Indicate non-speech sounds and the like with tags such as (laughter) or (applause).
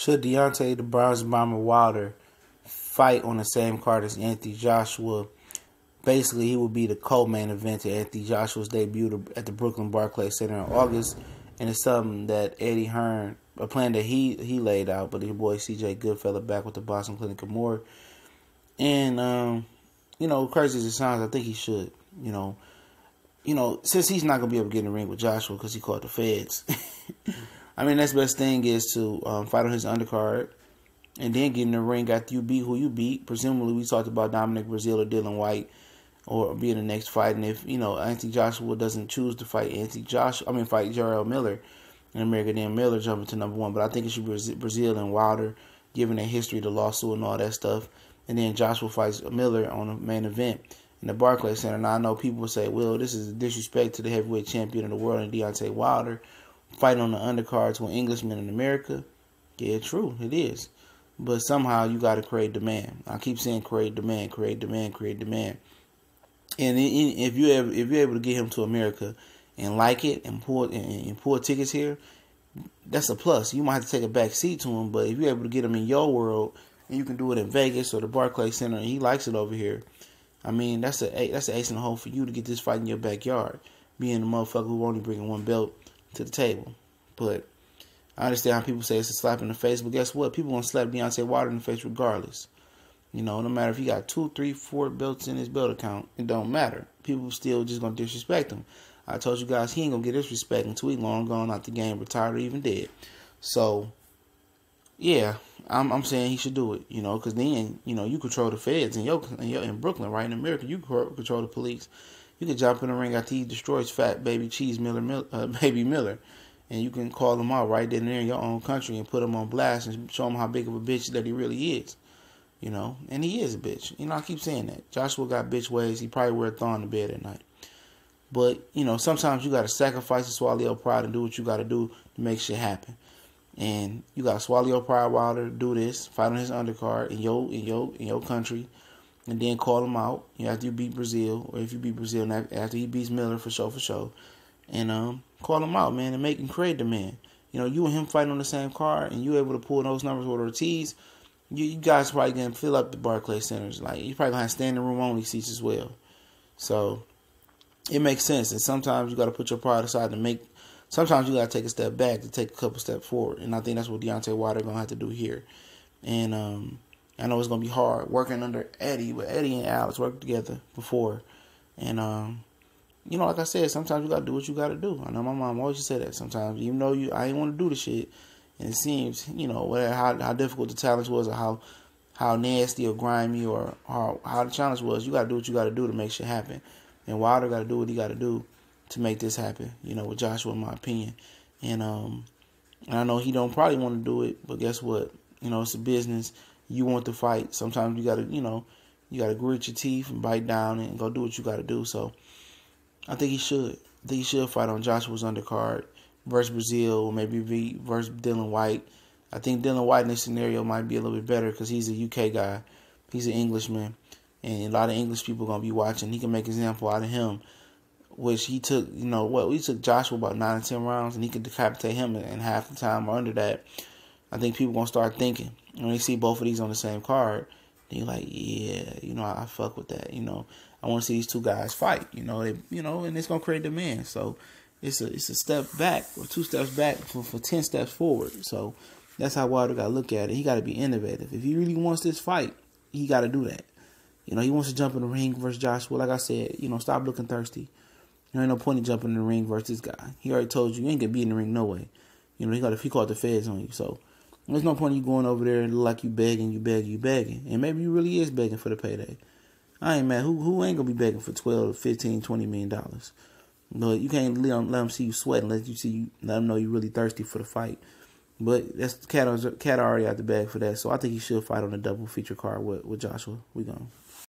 Should Deontay the Bronze Bomber Wilder fight on the same card as Anthony Joshua? Basically, he would be the co-main event to Anthony Joshua's debut at the Brooklyn Barclays Center in August, and it's something that Eddie Hearn, a plan that he he laid out, but your boy CJ Goodfellow back with the Boxing Clinic of More, and um, you know, crazy as it sounds, I think he should. You know, you know, since he's not gonna be able to get in the ring with Joshua because he caught the feds. (laughs) I mean, that's best thing is to um, fight on his undercard and then get in the ring after you beat who you beat. Presumably, we talked about Dominic Breazeale or Dillian Whyte or being the next fight. And if you know Anthony Joshua doesn't choose to fight Anthony Josh, I mean fight Jarrell Miller and America, then Miller jumping to number one. But I think it should be Breazeale and Wilder, given their history, the lawsuit and all that stuff. And then Joshua fights Miller on the main event in the Barclays Center. Now I know people say, "Well, this is a disrespect to the heavyweight champion of the world and Deontay Wilder fighting on the undercard to an Englishman in America." Yeah, true, it is. But somehow you got to create demand. I keep saying create demand, create demand, create demand. And if you ever, if you're able to get him to America and like it and pull and, pull tickets here, that's a plus. You might have to take a back seat to him, but if you're able to get him in your world and you can do it in Vegas or the Barclays Center and he likes it over here, I mean that's a that's an ace in the hole for you to get this fight in your backyard, being the motherfucker who only bringing one belt to the table. But I understand how people say it's a slap in the face, but guess what? People gonna slap Deontay Wilder in the face regardless. You know, no matter if he got two, three, four belts in his belt account, it don't matter. People still just gonna disrespect him. I told you guys he ain't gonna get his respect until he long gone out the game, retired or even dead. So, yeah, I'm, I'm saying he should do it. You know, because then you know you control the feds in your, in your in Brooklyn, right in America, you control the police. You can jump in the ring after he destroys Fat Baby Cheese Miller, uh, (laughs) Baby Miller, and you can call him out right then and there in your own country and put him on blast and show him how big of a bitch that he really is. You know, and he is a bitch. You know, I keep saying that. Joshua got bitch ways. He probably wear a thong in bed at night. But, you know, sometimes you got to sacrifice and swallow your pride and do what you got to do to make shit happen. And you got to swallow your pride, Wilder, do this, fight on his undercard in your in your in your country, and then call him out. You know, after you beat Breazeale, or if you beat Breazeale after he beats Miller for sure, for sure, and um, call him out, man, and make him create the man. You know, you and him fighting on the same card, and you able to pull those numbers with Ortiz you, you guys probably gonna fill up the Barclays centers. Like you probably gonna have standing room only seats as well. So it makes sense. And sometimes you got to put your pride aside to make. Sometimes you got to take a step back to take a couple steps forward. And I think that's what Deontay Wilder gonna have to do here. And um, I know it's gonna be hard working under Eddie, but Eddie and Alex worked together before. And um, you know, like I said, sometimes you gotta do what you gotta do. I know my mom always said that. Sometimes, even though you, I ain't want to do the shit and it seems, you know, whatever how how difficult the challenge was or how how nasty or grimy or how how the challenge was, you gotta do what you gotta do to make shit happen. And Wilder gotta do what he gotta do to make this happen, you know, with Joshua in my opinion. And um and I know he don't probably want to do it, but guess what? You know, it's a business. You want to fight. Sometimes you gotta, you know, you gotta grit your teeth and bite down and go do what you gotta do. So I think he should. I think he should fight on Joshua's undercard versus Breazeale, maybe be versus Dillian Whyte. I think Dillian Whyte in this scenario might be a little bit better because he's a UK guy. He's an Englishman, and a lot of English people gonna be watching. He can make an example out of him, which he took. You know what? We took Joshua about nine or ten rounds, and he could decapitate him in half the time or under that. I think people gonna start thinking when they see both of these on the same card. They're like, yeah, you know, I, I fuck with that. You know, I want to see these two guys fight. You know, they, you know, and it's gonna create demand. So it's a it's a step back or two steps back for, for ten steps forward. So that's how Wilder got to look at it. He got to be innovative. If he really wants this fight, he got to do that. You know, he wants to jump in the ring versus Joshua. Like I said, you know, stop looking thirsty. There ain't no point in jumping in the ring versus this guy. He already told you you ain't gonna be in the ring no way. You know, he got if he called the feds on you. So there's no point in you going over there and look like you begging, you begging, you begging. And maybe you really is begging for the payday. I ain't mad. Who who ain't gonna be begging for 12, 15, 20 million dollars? But you can't let them, let them see you sweat unless you see you let them know you're really thirsty for the fight. But that's cat cat already out the bag for that. So I think he should fight on a double feature card with with Joshua. We going.